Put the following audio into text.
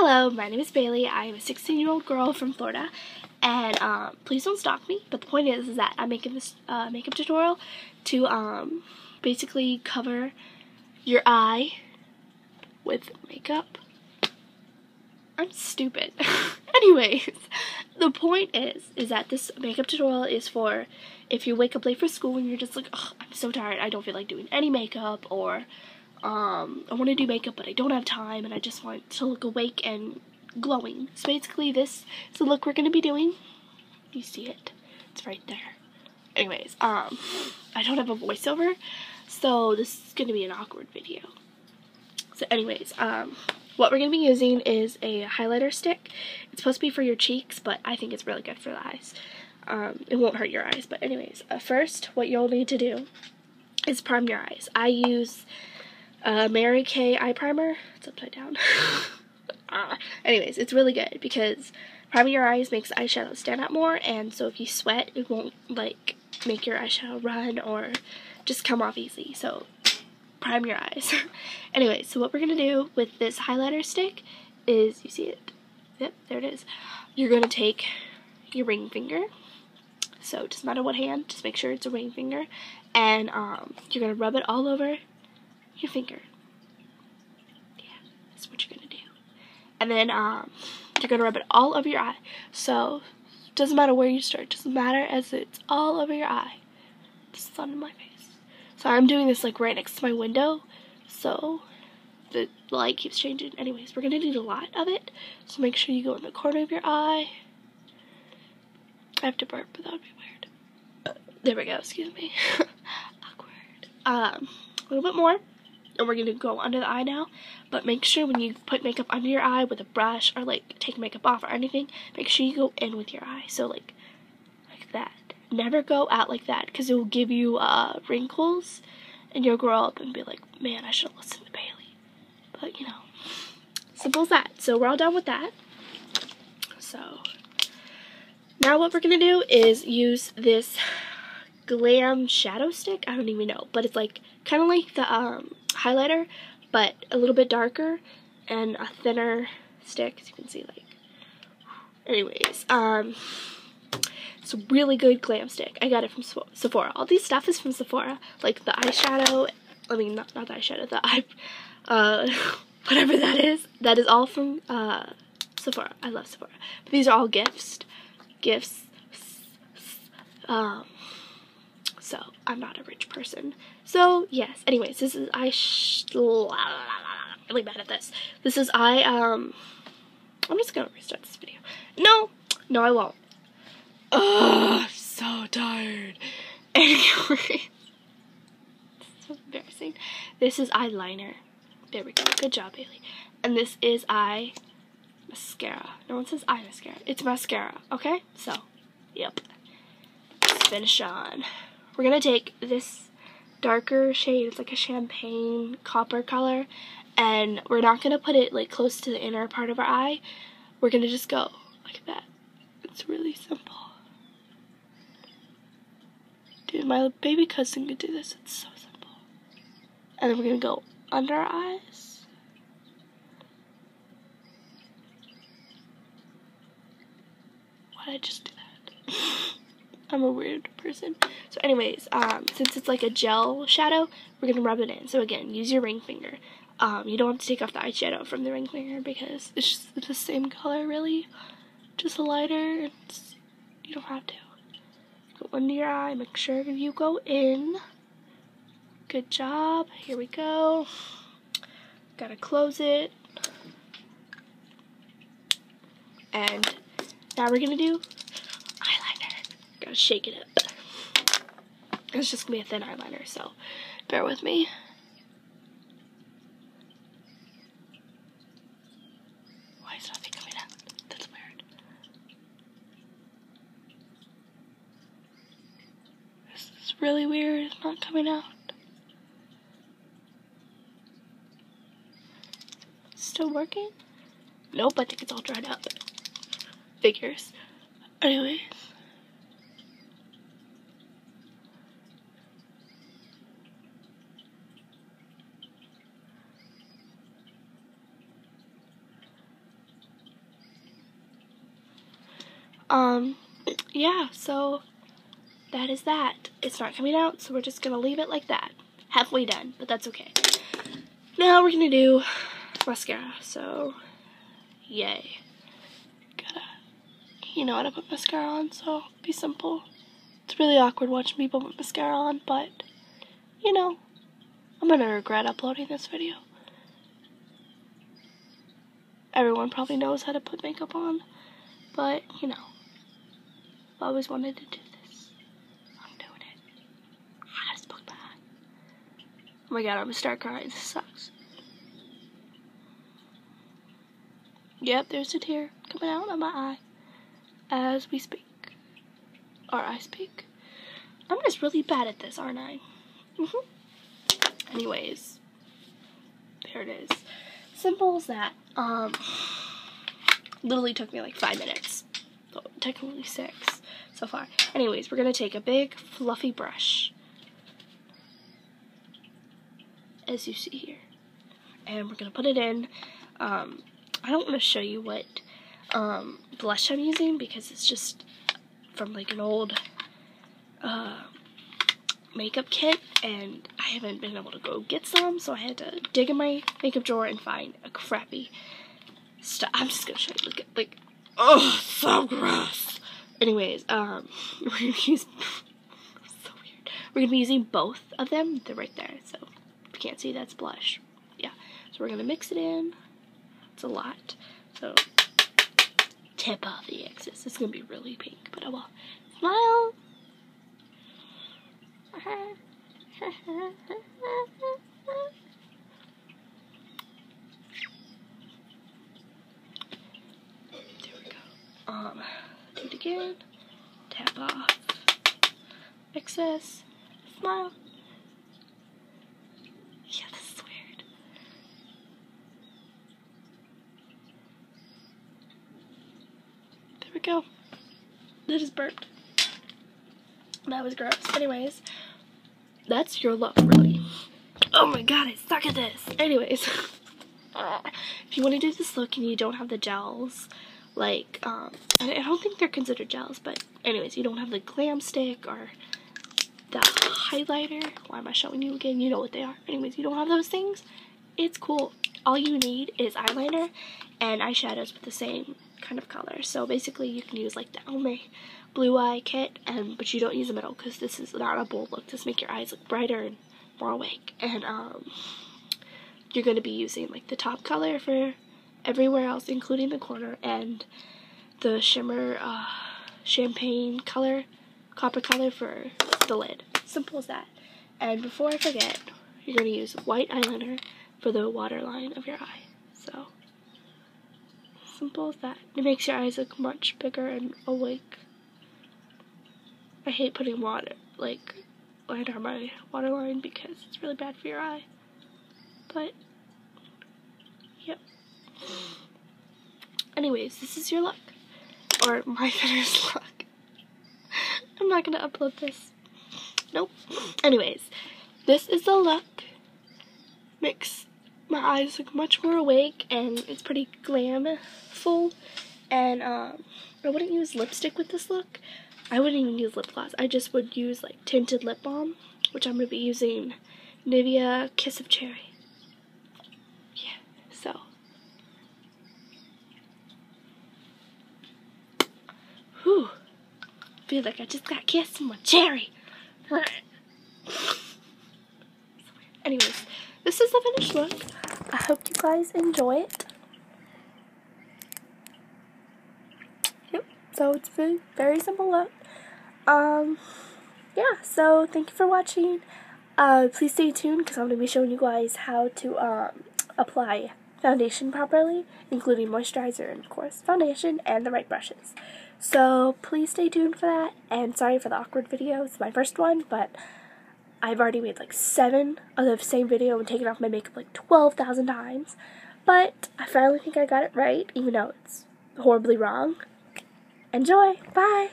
Hello, my name is Bailey. I am a 16 year old girl from Florida, and um, please don't stalk me. But the point is, is that I'm making this uh, makeup tutorial to um, basically cover your eye with makeup. I'm stupid. Anyways, the point is, is that this makeup tutorial is for if you wake up late for school and you're just like, I'm so tired, I don't feel like doing any makeup, or um, I want to do makeup but I don't have time and I just want to look awake and glowing. So basically this is the look we're going to be doing. You see it? It's right there. Anyways, um, I don't have a voiceover, so this is going to be an awkward video. So anyways, um, what we're going to be using is a highlighter stick. It's supposed to be for your cheeks, but I think it's really good for the eyes. Um, it won't hurt your eyes, but anyways, uh, first, what you'll need to do is prime your eyes. I use uh, Mary Kay eye primer. It's upside down. uh, anyways, it's really good because priming your eyes makes eyeshadow stand out more, and so if you sweat, it won't like make your eyeshadow run or just come off easy. So prime your eyes. anyway, so what we're gonna do with this highlighter stick is, you see it? Yep, there it is. You're gonna take your ring finger. So it doesn't matter what hand, just make sure it's a ring finger. And um, you're gonna rub it all over your finger. Yeah, that's what you're gonna do. And then um, you're gonna rub it all over your eye. So doesn't matter where you start, doesn't matter as it's all over your eye. The sun in my face. So I'm doing this like right next to my window, so the light keeps changing. Anyways, we're gonna need a lot of it, so make sure you go in the corner of your eye. I have to burp, but that would be weird. there we go, excuse me. Awkward. Um, a little bit more and we're going to go under the eye now. But make sure when you put makeup under your eye with a brush or like take makeup off or anything, make sure you go in with your eye. So like, like that. Never go out like that because it will give you uh, wrinkles and you'll grow up and be like, man, I should have listened to Bailey. But you know, simple as that. So we're all done with that. So now what we're going to do is use this glam shadow stick. I don't even know, but it's like kind of like the um, highlighter, but a little bit darker and a thinner stick, as you can see, like, anyways, um, it's a really good glam stick. I got it from Sephora. All these stuff is from Sephora, like the eyeshadow, I mean, not, not the eyeshadow, the eye, uh, whatever that is, that is all from, uh, Sephora. I love Sephora. But these are all gifts, gifts, um, so I'm not a rich person. So yes, anyways, this is I sh really bad at this. This is I um I'm just gonna restart this video. No, no I won't. Ugh, I'm so tired. Anyway, so embarrassing. This is eyeliner. There we go. Good job, Bailey. And this is eye mascara. No one says eye mascara. It's mascara, okay? So, yep. Finish on. We're going to take this darker shade, it's like a champagne copper color, and we're not going to put it like close to the inner part of our eye. We're going to just go like that. It's really simple. Dude, my baby cousin could do this. It's so simple. And then we're going to go under our eyes. Why did I just do that? I'm a weird person. So anyways, um, since it's like a gel shadow, we're going to rub it in. So again, use your ring finger. Um, you don't have to take off the eyeshadow from the ring finger because it's just the same color really. Just a lighter. It's, you don't have to. Go under your eye. Make sure you go in. Good job. Here we go. Gotta close it. And now we're gonna do gotta shake it up. It's just gonna be a thin eyeliner, so bear with me. Why is nothing coming out? That's weird. This is really weird. It's not coming out. Still working? Nope, I think it's all dried up. Figures. Anyways. Um, yeah, so that is that. It's not coming out, so we're just gonna leave it like that. Halfway done, but that's okay. Now we're gonna do mascara, so yay. Gotta, you know how to put mascara on, so be simple. It's really awkward watching people put mascara on, but, you know, I'm gonna regret uploading this video. Everyone probably knows how to put makeup on, but, you know, I've always wanted to do this. I'm doing it. I just spoke my eye. Oh my god, I'm gonna start crying. This sucks. Yep, there's a tear coming out of my eye as we speak. Or I speak. I'm just really bad at this, aren't I? Mm hmm Anyways, there it is. Simple as that. Um, literally took me like five minutes. So technically six so far. Anyways, we're gonna take a big fluffy brush, as you see here, and we're gonna put it in. Um, I don't want to show you what um, blush I'm using because it's just from like an old uh, makeup kit and I haven't been able to go get some so I had to dig in my makeup drawer and find a crappy stuff. I'm just gonna show you look at like oh so gross. Anyways, um we're gonna use so weird. We're gonna be using both of them. They're right there, so if you can't see that's blush. Yeah. So we're gonna mix it in. It's a lot. So tip off the excess. It's gonna be really pink, but I will. Smile. there we go. Um, it again. Tap off. Excess. Smile. Yeah, this is weird. There we go. That just burped. That was gross. Anyways, that's your look, really. Oh my god, I suck at this. Anyways, if you want to do this look and you don't have the gels, like, um, I don't think they're considered gels, but anyways, you don't have the glam stick or the highlighter. Why am I showing you again? You know what they are. Anyways, you don't have those things. It's cool. All you need is eyeliner and eyeshadows with the same kind of color. So basically, you can use like the Elme blue eye kit, and but you don't use the middle because this is not a bold look. This make your eyes look brighter and more awake. And um, you're going to be using like the top color for everywhere else, including the corner, and the shimmer uh, champagne color, copper color for the lid. Simple as that. And before I forget, you're going to use white eyeliner for the waterline of your eye. So, simple as that. It makes your eyes look much bigger and awake. I hate putting water, like, liner on my waterline because it's really bad for your eye. But. Anyways, this is your look. Or my finished look. I'm not gonna upload this. Nope. Anyways, this is the look. Makes my eyes look much more awake and it's pretty glamful. And um, I wouldn't use lipstick with this look. I wouldn't even use lip gloss. I just would use like tinted lip balm, which I'm to be using Nivea Kiss of Cherry. Yeah, so. Whew. Feel like I just got kissed from a cherry. Anyways, this is the finished look. I hope you guys enjoy it. Yep, so it's very, very simple look. Um, yeah, so thank you for watching. Uh, please stay tuned because I'm going to be showing you guys how to um, apply foundation properly, including moisturizer and, of course, foundation and the right brushes. So please stay tuned for that, and sorry for the awkward video. It's my first one, but I've already made like seven of the same video and taken off my makeup like 12,000 times. But I finally think I got it right, even though it's horribly wrong. Enjoy! Bye!